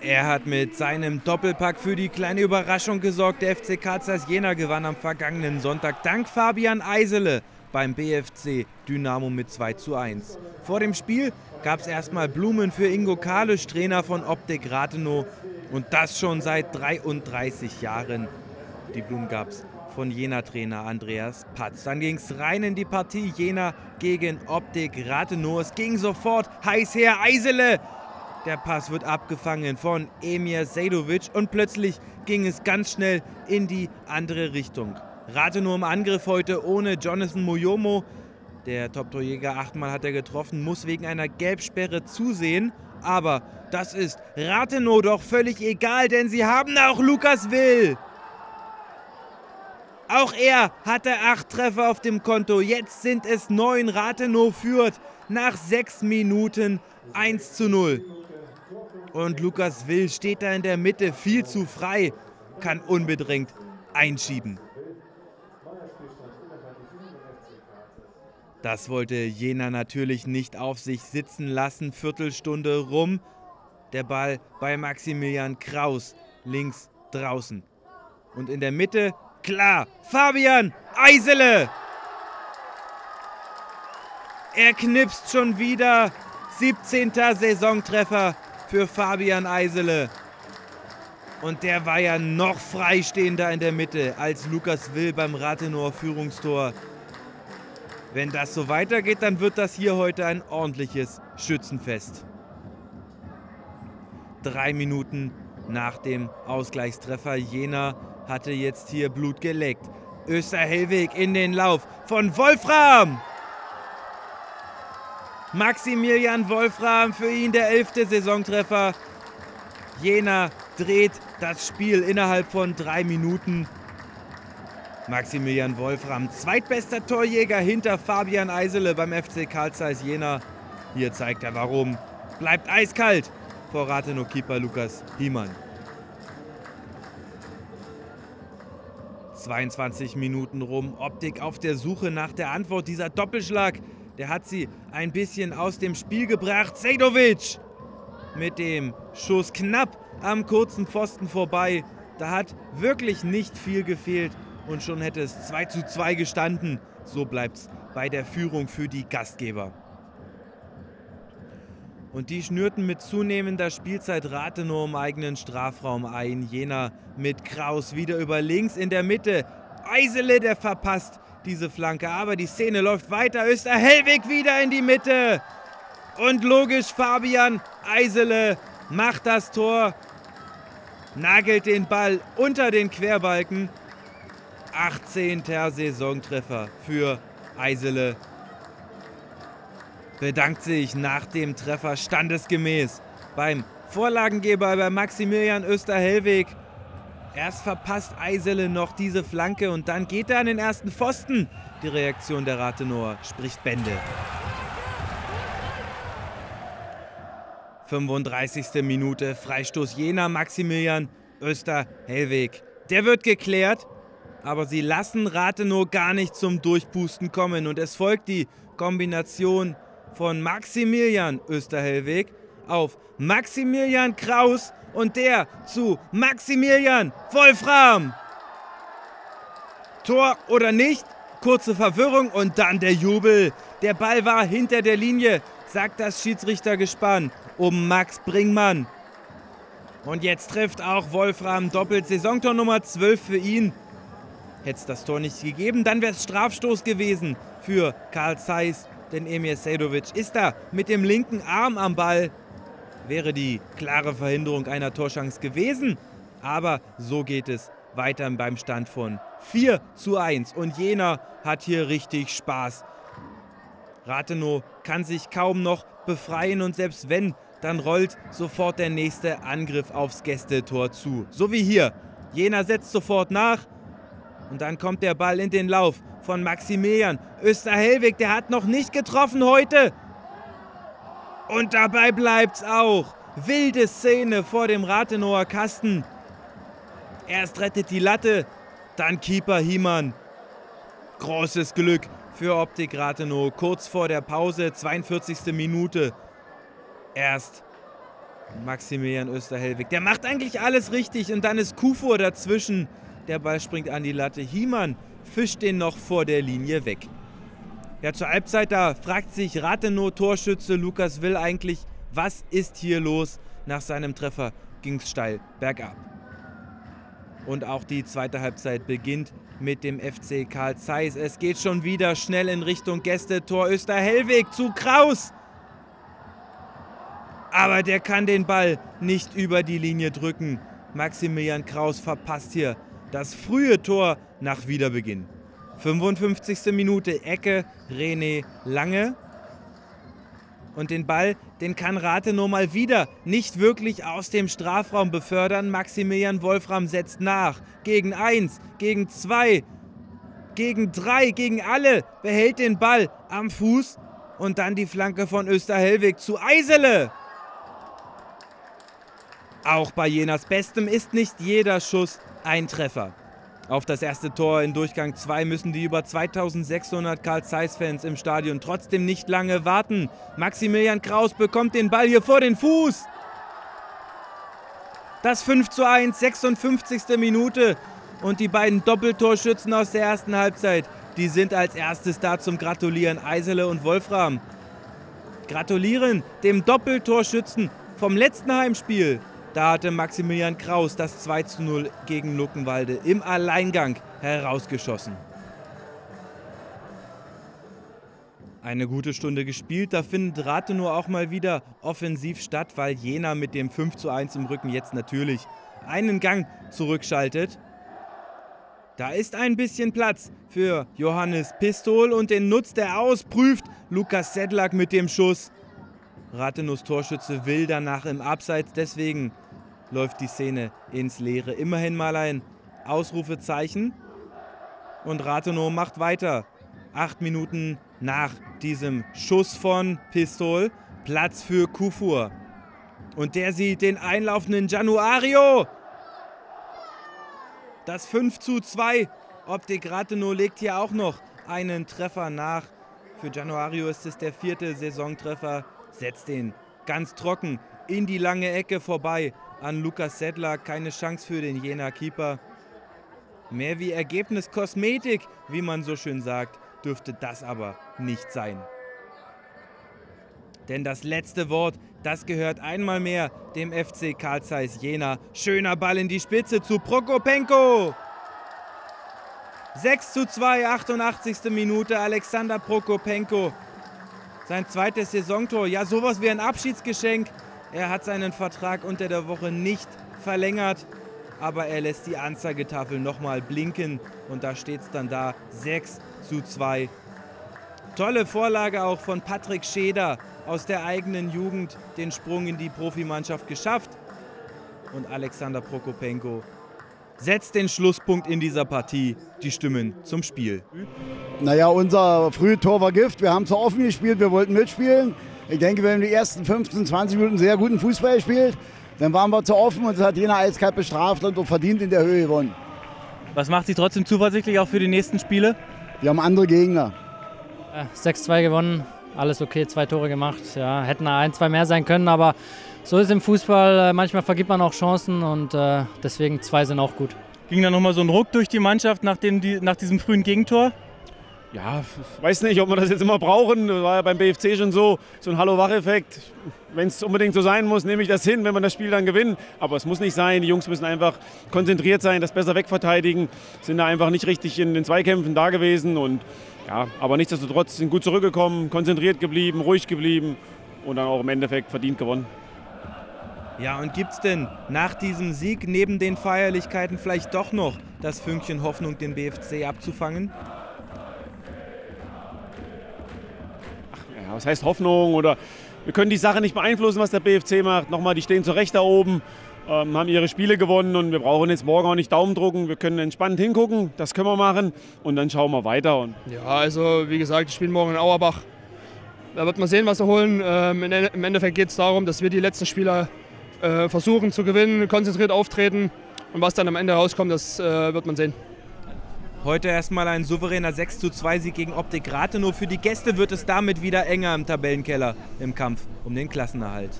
Er hat mit seinem Doppelpack für die kleine Überraschung gesorgt. Der FC Karl Zeiss Jena gewann am vergangenen Sonntag dank Fabian Eisele beim BFC Dynamo mit 2 zu 1. Vor dem Spiel gab es erstmal Blumen für Ingo Kalisch, Trainer von Optik Rathenow. Und das schon seit 33 Jahren. Die Blumen gab es von Jena-Trainer Andreas Patz. Dann ging es rein in die Partie Jena gegen Optik Rathenow. Es ging sofort heiß her. Eisele der Pass wird abgefangen von Emir Sejdovic und plötzlich ging es ganz schnell in die andere Richtung. Rate nur im Angriff heute ohne Jonathan Moyomo. Der Top-Torjäger, achtmal hat er getroffen, muss wegen einer Gelbsperre zusehen. Aber das ist Rathenow doch völlig egal, denn sie haben auch Lukas Will. Auch er hatte acht Treffer auf dem Konto. Jetzt sind es neun. Rathenow führt nach sechs Minuten 1 zu 0. Und Lukas Will steht da in der Mitte viel zu frei, kann unbedingt einschieben. Das wollte Jena natürlich nicht auf sich sitzen lassen. Viertelstunde rum. Der Ball bei Maximilian Kraus links draußen. Und in der Mitte, klar, Fabian Eisele. Er knipst schon wieder. 17. Saisontreffer für Fabian Eisele. Und der war ja noch freistehender in der Mitte als Lukas Will beim Rathenower Führungstor. Wenn das so weitergeht, dann wird das hier heute ein ordentliches Schützenfest. Drei Minuten nach dem Ausgleichstreffer Jena hatte jetzt hier Blut geleckt. Österhellweg in den Lauf von Wolfram. Maximilian Wolfram, für ihn der elfte Saisontreffer. Jena dreht das Spiel innerhalb von drei Minuten. Maximilian Wolfram, zweitbester Torjäger hinter Fabian Eisele beim FC Karl Zeiss Jena. Hier zeigt er warum. Bleibt eiskalt vor Rathenow-Keeper Lukas Hiemann. 22 Minuten rum. Optik auf der Suche nach der Antwort. Dieser Doppelschlag der hat sie ein bisschen aus dem Spiel gebracht. Sejdovic mit dem Schuss knapp am kurzen Pfosten vorbei. Da hat wirklich nicht viel gefehlt und schon hätte es 2 zu 2 gestanden. So bleibt es bei der Führung für die Gastgeber. Und die schnürten mit zunehmender Spielzeit Rathenow im eigenen Strafraum ein. Jena mit Kraus wieder über links in der Mitte. Eisele, der verpasst diese Flanke. Aber die Szene läuft weiter. Österhellwig wieder in die Mitte. Und logisch, Fabian Eisele macht das Tor. Nagelt den Ball unter den Querbalken. 18. Saisontreffer für Eisele. Bedankt sich nach dem Treffer standesgemäß beim Vorlagengeber bei Maximilian Österhellwig. Erst verpasst Eisele noch diese Flanke und dann geht er an den ersten Pfosten. Die Reaktion der Rathenower spricht Bände. 35. Minute, Freistoß Jena, Maximilian Öster-Hellweg. Der wird geklärt, aber sie lassen Rathenow gar nicht zum Durchpusten kommen und es folgt die Kombination von Maximilian Österhellweg auf Maximilian Kraus und der zu Maximilian Wolfram. Tor oder nicht? Kurze Verwirrung und dann der Jubel. Der Ball war hinter der Linie, sagt das Schiedsrichtergespann um Max Bringmann. Und jetzt trifft auch Wolfram doppelt Saisontor Nummer 12 für ihn. Hätte es das Tor nicht gegeben, dann wäre es Strafstoß gewesen für Karl Zeiss. Denn Emir Sejdovic ist da mit dem linken Arm am Ball wäre die klare Verhinderung einer Torschance gewesen. Aber so geht es weiter beim Stand von 4 zu 1. Und Jena hat hier richtig Spaß. Rathenow kann sich kaum noch befreien und selbst wenn, dann rollt sofort der nächste Angriff aufs Gästetor zu. So wie hier. Jena setzt sofort nach und dann kommt der Ball in den Lauf von Maximilian. Österhellwig, der hat noch nicht getroffen heute. Und dabei bleibt's auch. Wilde Szene vor dem Rathenower Kasten. Erst rettet die Latte, dann Keeper Hiemann. Großes Glück für Optik Rathenow. Kurz vor der Pause, 42. Minute. Erst Maximilian Österhellwig. Der macht eigentlich alles richtig und dann ist Kufur dazwischen. Der Ball springt an die Latte. Hiemann fischt den noch vor der Linie weg. Ja, zur Halbzeit, da fragt sich Rathenow-Torschütze Lukas Will eigentlich, was ist hier los? Nach seinem Treffer ging es steil bergab. Und auch die zweite Halbzeit beginnt mit dem FC Karl Zeiss. Es geht schon wieder schnell in Richtung Gäste-Tor Österhellweg zu Kraus. Aber der kann den Ball nicht über die Linie drücken. Maximilian Kraus verpasst hier das frühe Tor nach Wiederbeginn. 55. Minute Ecke René Lange. Und den Ball, den kann Rathenow mal wieder nicht wirklich aus dem Strafraum befördern. Maximilian Wolfram setzt nach. Gegen 1, gegen 2, gegen 3, gegen alle. Behält den Ball am Fuß. Und dann die Flanke von Österhellwig zu Eisele. Auch bei Jenas Bestem ist nicht jeder Schuss ein Treffer. Auf das erste Tor in Durchgang 2 müssen die über 2600 Karl Zeiss-Fans im Stadion trotzdem nicht lange warten. Maximilian Kraus bekommt den Ball hier vor den Fuß. Das 5 zu 1, 56. Minute. Und die beiden Doppeltorschützen aus der ersten Halbzeit, die sind als erstes da zum Gratulieren, Eisele und Wolfram. Gratulieren dem Doppeltorschützen vom letzten Heimspiel. Da hatte Maximilian Kraus das 2 zu 0 gegen Luckenwalde im Alleingang herausgeschossen. Eine gute Stunde gespielt, da findet Rathenow auch mal wieder offensiv statt, weil Jena mit dem 5 zu 1 im Rücken jetzt natürlich einen Gang zurückschaltet. Da ist ein bisschen Platz für Johannes Pistol und den nutzt er aus, prüft Lukas Sedlak mit dem Schuss. Rathenows Torschütze will danach im Abseits, deswegen läuft die Szene ins Leere. Immerhin mal ein Ausrufezeichen. Und Rathenow macht weiter. Acht Minuten nach diesem Schuss von Pistol. Platz für Kufur. Und der sieht den einlaufenden Januario. Das 5 zu 2. Optik Rathenow legt hier auch noch einen Treffer nach. Für Januario ist es der vierte Saisontreffer. Setzt den ganz trocken in die lange Ecke vorbei an Lukas Settler. Keine Chance für den Jena Keeper. Mehr wie Ergebniskosmetik, wie man so schön sagt, dürfte das aber nicht sein. Denn das letzte Wort, das gehört einmal mehr dem FC Karl Zeiss Jena. Schöner Ball in die Spitze zu Prokopenko. 6 zu 2, 88. Minute. Alexander Prokopenko. Sein zweites Saisontor. Ja, sowas wie ein Abschiedsgeschenk er hat seinen Vertrag unter der Woche nicht verlängert, aber er lässt die Anzeigetafel nochmal blinken und da steht es dann da 6 zu 2. Tolle Vorlage auch von Patrick Scheder aus der eigenen Jugend, den Sprung in die Profimannschaft geschafft. Und Alexander Prokopenko setzt den Schlusspunkt in dieser Partie, die Stimmen zum Spiel. Naja, unser frühes Tor war Gift. Wir haben zu offen gespielt, wir wollten mitspielen. Ich denke, wir haben die ersten 15, 20 Minuten sehr guten Fußball gespielt. Dann waren wir zu offen und es hat jener eiskalt bestraft und verdient in der Höhe gewonnen. Was macht Sie trotzdem zuversichtlich auch für die nächsten Spiele? Wir haben andere Gegner. 6-2 gewonnen, alles okay, zwei Tore gemacht. Ja, hätten ein, zwei mehr sein können, aber so ist es im Fußball. Äh, manchmal vergibt man auch Chancen und äh, deswegen zwei sind auch gut. Ging da nochmal so ein Ruck durch die Mannschaft nach, dem, die, nach diesem frühen Gegentor? Ja, weiß nicht, ob wir das jetzt immer brauchen. Das war ja beim BFC schon so, so ein Hallo-Wach-Effekt. Wenn es unbedingt so sein muss, nehme ich das hin, wenn man das Spiel dann gewinnt. Aber es muss nicht sein. Die Jungs müssen einfach konzentriert sein, das besser wegverteidigen. Sind da einfach nicht richtig in den Zweikämpfen da gewesen. Und, ja, aber nichtsdestotrotz sind gut zurückgekommen, konzentriert geblieben, ruhig geblieben und dann auch im Endeffekt verdient gewonnen. Ja, und gibt es denn nach diesem Sieg neben den Feierlichkeiten vielleicht doch noch das Fünkchen Hoffnung, den BFC abzufangen? Was heißt Hoffnung oder wir können die Sache nicht beeinflussen, was der BFC macht. Nochmal, die stehen zu Recht da oben, ähm, haben ihre Spiele gewonnen und wir brauchen jetzt morgen auch nicht Daumen drucken. Wir können entspannt hingucken, das können wir machen und dann schauen wir weiter. Und ja, also wie gesagt, ich spiele morgen in Auerbach. Da wird man sehen, was wir holen. Ähm, Im Endeffekt geht es darum, dass wir die letzten Spieler äh, versuchen zu gewinnen, konzentriert auftreten und was dann am Ende rauskommt, das äh, wird man sehen. Heute erstmal ein souveräner 6 zu 2 Sieg gegen Optik Rathenow. Für die Gäste wird es damit wieder enger im Tabellenkeller im Kampf um den Klassenerhalt.